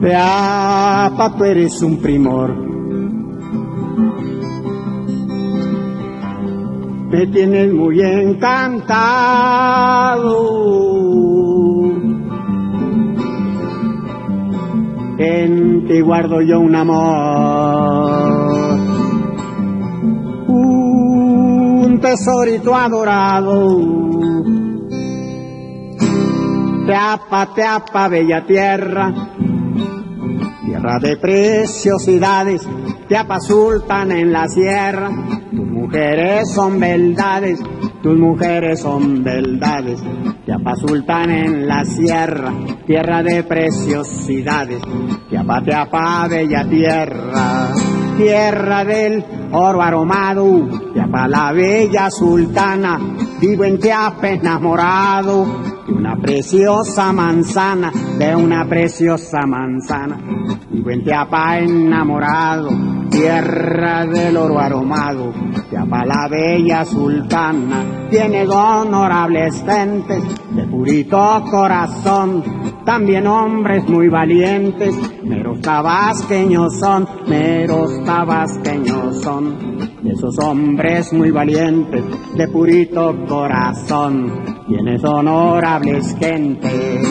Teapa, tú eres un primor. Me tienes muy encantado. En ti guardo yo un amor. Un tesorito adorado. Teapa, teapa, bella tierra tierra. De preciosidades, te apasultan en la sierra, tus mujeres son beldades, tus mujeres son beldades, te apasultan en la sierra, tierra de preciosidades, te apa, te apa, bella tierra, tierra del oro aromado, te apa la bella sultana, vivo en Teapa enamorado, de una preciosa manzana, de una preciosa manzana. Vivo en Teapa enamorado, tierra del oro aromado, Teapa la bella sultana, tiene honorables gentes, de purito corazón, también hombres muy valientes, meros tabasqueños son, meros tabasqueños son, esos hombres muy valientes, de purito corazón, tienes honorables gentes.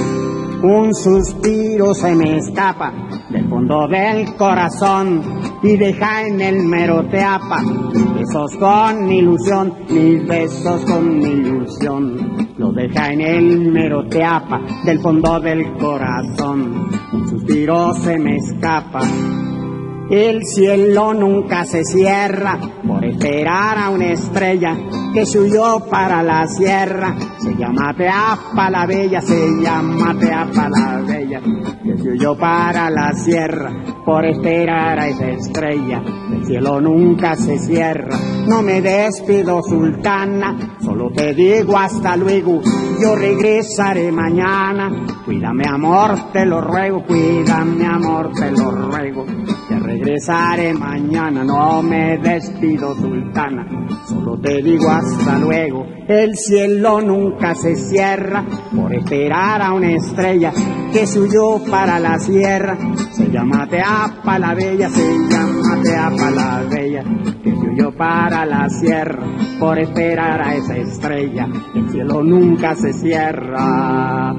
Un suspiro se me escapa del fondo del corazón y deja en el mero teapa besos con ilusión, mis besos con ilusión. Lo deja en el mero teapa del fondo del corazón. Un suspiro se me escapa el cielo nunca se cierra por esperar a una estrella que se para la sierra. Se llama Teapa la Bella, se llama Teapa la Bella, que se huyó para la sierra por esperar a esa estrella. El cielo nunca se cierra. No me despido, sultana, solo te digo hasta luego. Yo regresaré mañana. Cuídame, amor, te lo ruego. Cuídame, amor, te lo ruego. Regresaré mañana. No me despido, sultana. Solo te digo hasta luego. El cielo nunca se cierra por esperar a una estrella que se huyó para la sierra. Se llama Teapa la Bella, se llama Teapa la Bella, que se huyó para la sierra por esperar a esa estrella. El cielo nunca se cierra.